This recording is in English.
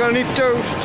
gonna need toast.